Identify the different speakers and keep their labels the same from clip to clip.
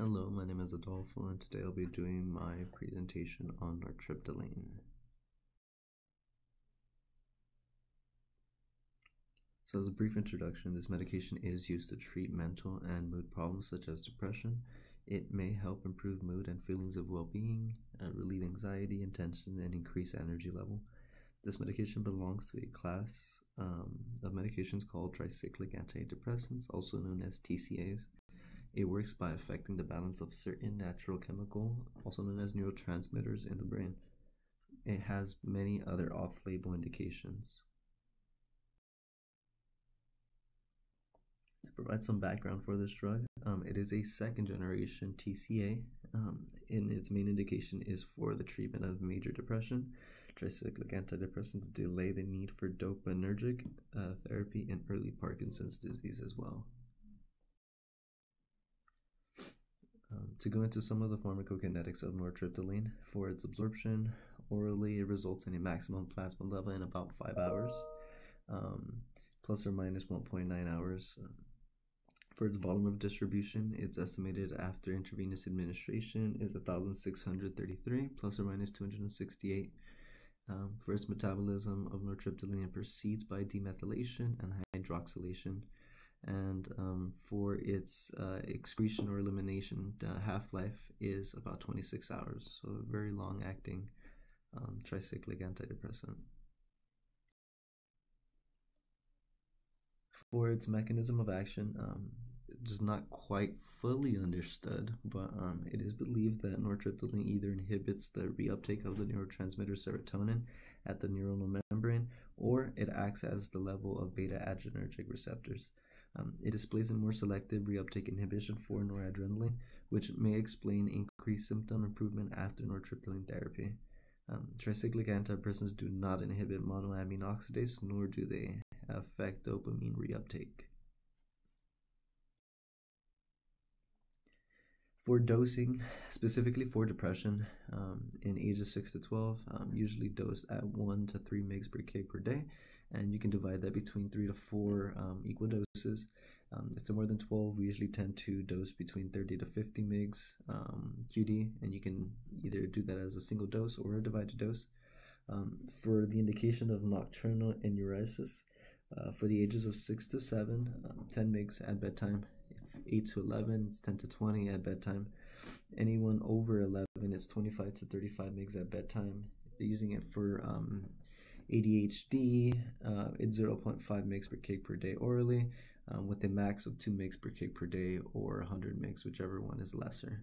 Speaker 1: Hello, my name is Adolfo and today I'll be doing my presentation on nortriptyline. So as a brief introduction, this medication is used to treat mental and mood problems such as depression. It may help improve mood and feelings of well-being, uh, relieve anxiety and tension, and increase energy level. This medication belongs to a class um, of medications called tricyclic antidepressants, also known as TCAs. It works by affecting the balance of certain natural chemical, also known as neurotransmitters, in the brain. It has many other off label indications. To provide some background for this drug, um, it is a second generation TCA, um, and its main indication is for the treatment of major depression. Tricyclic antidepressants delay the need for dopaminergic uh, therapy in early Parkinson's disease as well. Um, to go into some of the pharmacokinetics of nortriptyline, for its absorption orally, it results in a maximum plasma level in about 5 hours, um, plus or minus 1.9 hours. Um, for its volume of distribution, it's estimated after intravenous administration is 1,633 plus or minus 268. Um, for its metabolism of nortriptyline it proceeds by demethylation and hydroxylation and um, for its uh, excretion or elimination uh, half-life is about 26 hours. So a very long acting um, tricyclic antidepressant. For its mechanism of action um, not quite fully understood but um, it is believed that nortriptyline either inhibits the reuptake of the neurotransmitter serotonin at the neuronal membrane or it acts as the level of beta adrenergic receptors um, it displays a more selective reuptake inhibition for noradrenaline, which may explain increased symptom improvement after nortriptyline therapy. Um, tricyclic antidepressants do not inhibit monoamine oxidase, nor do they affect dopamine reuptake. For dosing, specifically for depression, um, in ages 6 to 12, um, usually dosed at 1 to 3 mg per kg per day, and you can divide that between 3 to 4 um, equal doses. Um, if they're more than 12, we usually tend to dose between 30 to 50 mgs um, QD, and you can either do that as a single dose or a divided dose. Um, for the indication of nocturnal enuresis, uh, for the ages of 6 to 7, um, 10 mgs at bedtime. If 8 to 11, it's 10 to 20 at bedtime. Anyone over 11, it's 25 to 35 mgs at bedtime. If they're using it for um, ADHD, uh, it's 0.5 mg per kg per day orally, um, with a max of 2 mg per kg per day or 100 mg, whichever one is lesser.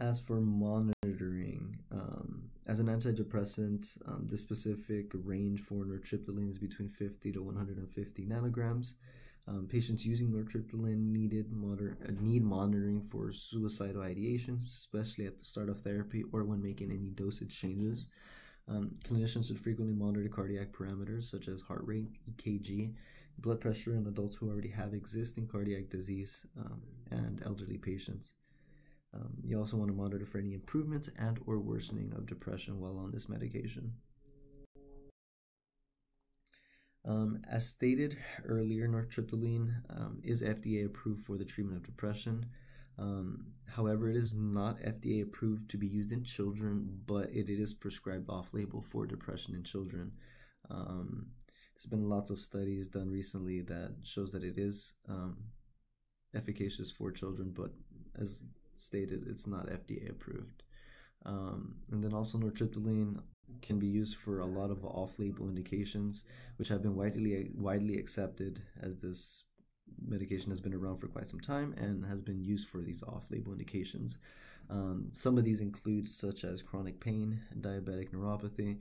Speaker 1: As for monitoring, um, as an antidepressant, um, the specific range for nortriptyline is between 50 to 150 nanograms. Um, patients using nortriptyline needed moder- uh, need monitoring for suicidal ideation, especially at the start of therapy or when making any dosage changes. Um, clinicians should frequently monitor cardiac parameters such as heart rate, EKG, blood pressure in adults who already have existing cardiac disease, um, and elderly patients. Um, you also want to monitor for any improvements and or worsening of depression while on this medication. Um, as stated earlier, nortriptyline um, is FDA approved for the treatment of depression. Um, however, it is not FDA approved to be used in children, but it is prescribed off label for depression in children. Um, there's been lots of studies done recently that shows that it is um, efficacious for children, but as stated, it's not FDA approved. Um, and then also nortriptyline can be used for a lot of off-label indications, which have been widely widely accepted as this medication has been around for quite some time and has been used for these off-label indications. Um, some of these include such as chronic pain, diabetic neuropathy,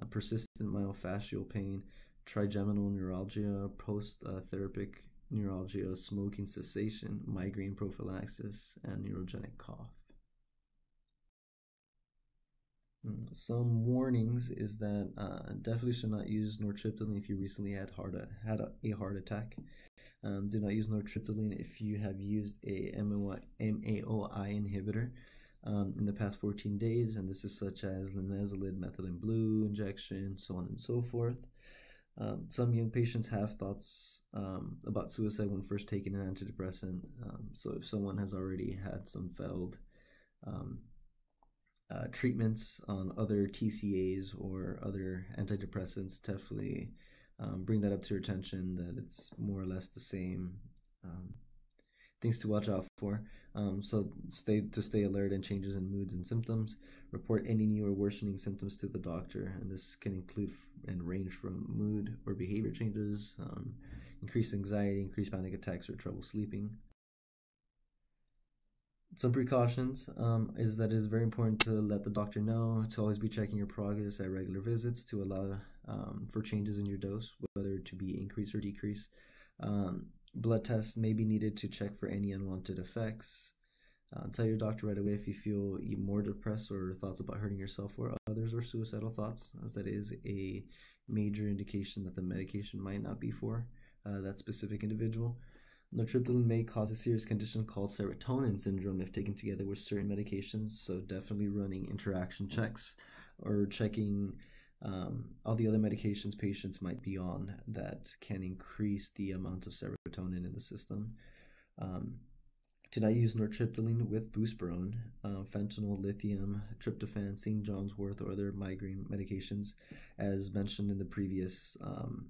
Speaker 1: uh, persistent myofascial pain, trigeminal neuralgia, post-therapeutic neuralgia, smoking cessation, migraine prophylaxis, and neurogenic cough. Some warnings is that uh, definitely should not use nortriptyline if you recently had heart a, had a, a heart attack. Um, do not use nortriptyline if you have used a MAOI, inhibitor um, in the past 14 days, and this is such as linezolid, methylene blue injection, so on and so forth. Um, some young patients have thoughts um, about suicide when first taking an antidepressant. Um, so, if someone has already had some failed um, uh, treatments on other TCAs or other antidepressants, definitely um, bring that up to your attention that it's more or less the same um, things to watch out for. Um, so stay to stay alert and changes in moods and symptoms. Report any new or worsening symptoms to the doctor, and this can include and range from mood or behavior changes, um, increased anxiety, increased panic attacks, or trouble sleeping. Some precautions um, is that it is very important to let the doctor know to always be checking your progress at regular visits to allow um, for changes in your dose, whether to be increase or decrease. Um, blood tests may be needed to check for any unwanted effects. Uh, tell your doctor right away if you feel more depressed or thoughts about hurting yourself or others or suicidal thoughts, as that is a major indication that the medication might not be for uh, that specific individual. Nortriptyline may cause a serious condition called serotonin syndrome if taken together with certain medications, so definitely running interaction checks or checking um, all the other medications patients might be on that can increase the amount of serotonin in the system. Um, do not use nortriptyline with buspirone, uh, fentanyl, lithium, tryptophan, St. John's wort, or other migraine medications. As mentioned in the previous um,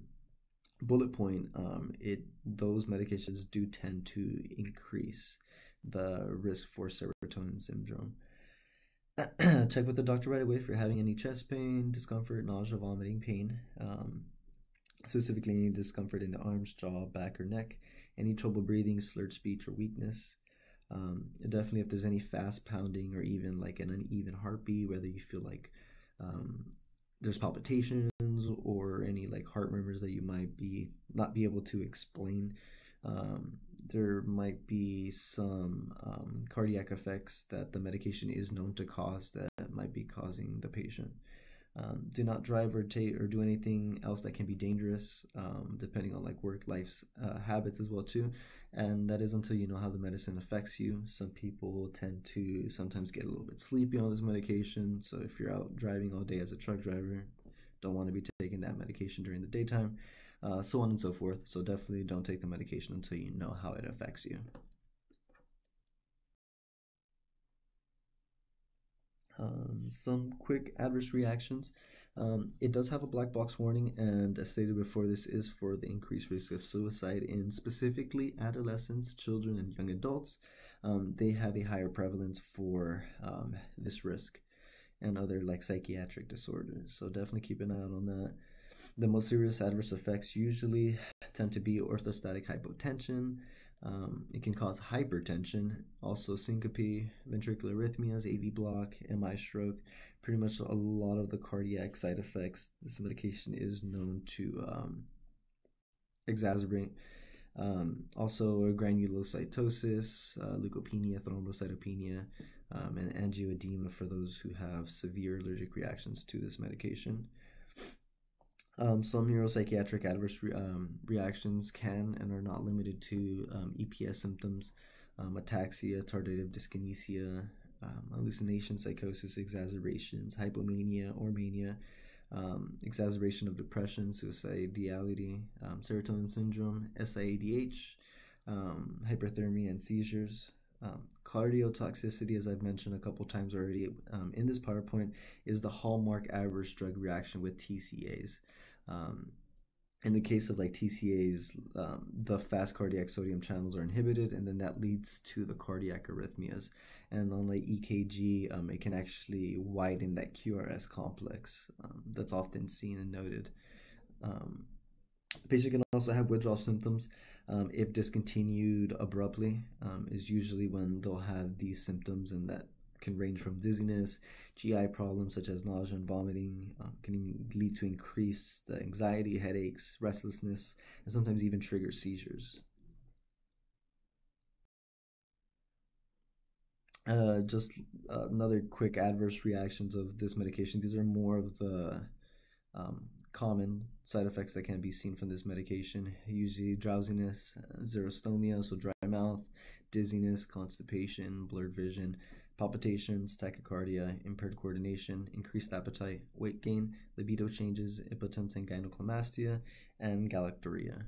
Speaker 1: bullet point, um, it those medications do tend to increase the risk for serotonin syndrome. check with the doctor right away if you're having any chest pain, discomfort, nausea, vomiting, pain, um, specifically any discomfort in the arms, jaw, back, or neck, any trouble breathing, slurred speech, or weakness. Um, definitely, if there's any fast pounding or even like an uneven heartbeat, whether you feel like um, there's palpitations or any like heart murmurs that you might be not be able to explain, um, there might be some um, cardiac effects that the medication is known to cause that might be causing the patient. Um, do not drive or take or do anything else that can be dangerous, um, depending on like work life uh, habits as well too. And that is until you know how the medicine affects you. Some people tend to sometimes get a little bit sleepy on this medication. So if you're out driving all day as a truck driver, don't want to be taking that medication during the daytime uh, so on and so forth. So definitely don't take the medication until you know how it affects you. Um, some quick adverse reactions. Um, it does have a black box warning, and as stated before, this is for the increased risk of suicide in specifically adolescents, children, and young adults. Um, they have a higher prevalence for um, this risk and other like psychiatric disorders. So definitely keep an eye out on that. The most serious adverse effects usually tend to be orthostatic hypotension. Um, it can cause hypertension, also syncope, ventricular arrhythmias, AV block, MI stroke. Pretty much a lot of the cardiac side effects this medication is known to um, exacerbate. Um, also, granulocytosis, uh, leukopenia, thrombocytopenia, um, and angioedema for those who have severe allergic reactions to this medication. Um, some neuropsychiatric adverse re- um, reactions can and are not limited to um, EPS symptoms, um, ataxia, tardive dyskinesia, um, hallucination, psychosis, exacerbations, hypomania or mania, um, exacerbation of depression, suicidality, serotonin syndrome, SIADH, hyperthermia, and seizures. Um, cardiotoxicity, as I've mentioned a couple times already um, in this PowerPoint, is the hallmark adverse drug reaction with TCAs. Um, in the case of like TCAs, um, the fast cardiac sodium channels are inhibited, and then that leads to the cardiac arrhythmias. And on like EKG, um, it can actually widen that QRS complex um, that's often seen and noted. Um, patient can also have withdrawal symptoms um, if discontinued abruptly. Um, is usually when they'll have these symptoms, and that can range from dizziness, GI problems such as nausea and vomiting, um, can lead to increased anxiety, headaches, restlessness, and sometimes even trigger seizures. Uh, just uh, another quick adverse reactions of this medication. These are more of the um, common side effects that can be seen from this medication. Usually drowsiness, xerostomia, so dry mouth, dizziness, constipation, blurred vision, palpitations, tachycardia, impaired coordination, increased appetite, weight gain, libido changes, impotence and gynecomastia, and galactorrhea.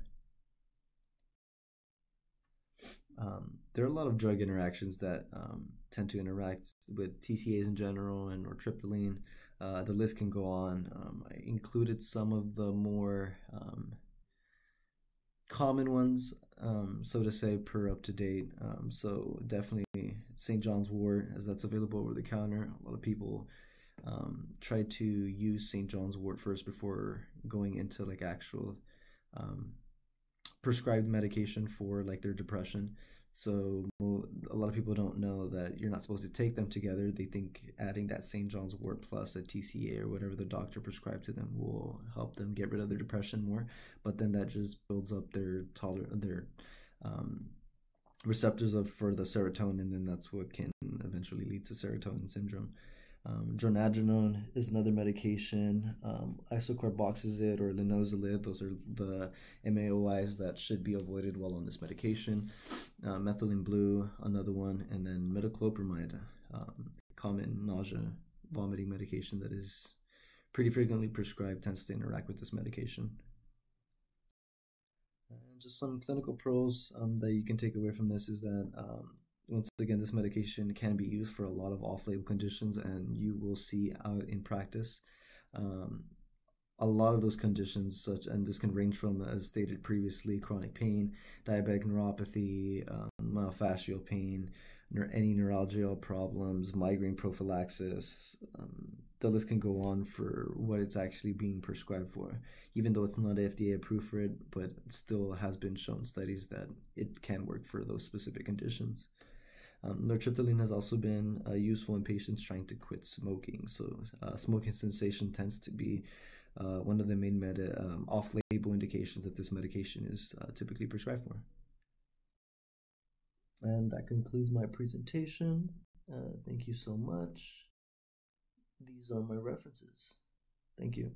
Speaker 1: Um, there are a lot of drug interactions that um, tend to interact with TCAs in general and nortriptyline. Uh, the list can go on. Um, I included some of the more um, common ones, um, so to say, per UpToDate. Um, so definitely St. John's Wort, as that's available over the counter. A lot of people um, try to use St. John's Wort first before going into like actual um, prescribed medication for like their depression. So a lot of people don't know that you're not supposed to take them together. They think adding that St. John's Wort plus a TCA or whatever the doctor prescribed to them will help them get rid of their depression more. But then that just builds up their toler their um, receptors of for the serotonin, and then that's what can eventually lead to serotonin syndrome. Um, dronabinol is another medication. Um, isocarboxazid or linezolid, those are the MAOIs that should be avoided while on this medication. Uh, methylene blue, another one, and then metoclopramide, um, common nausea, vomiting medication that is pretty frequently prescribed, tends to interact with this medication. And just some clinical pros um, that you can take away from this is that um, once again, this medication can be used for a lot of off-label conditions, and you will see out in practice um, a lot of those conditions, such and this can range from, as stated previously, chronic pain, diabetic neuropathy, um, myofascial pain, any neuralgia problems, migraine prophylaxis. Um, the list can go on for what it's actually being prescribed for, even though it's not FDA approved for it, but it still has been shown studies that it can work for those specific conditions. Um, nortriptyline has also been uh, useful in patients trying to quit smoking. So, uh, smoking cessation tends to be uh, one of the main um, off-label indications that this medication is uh, typically prescribed for. And that concludes my presentation. Uh, thank you so much. These are my references. Thank you.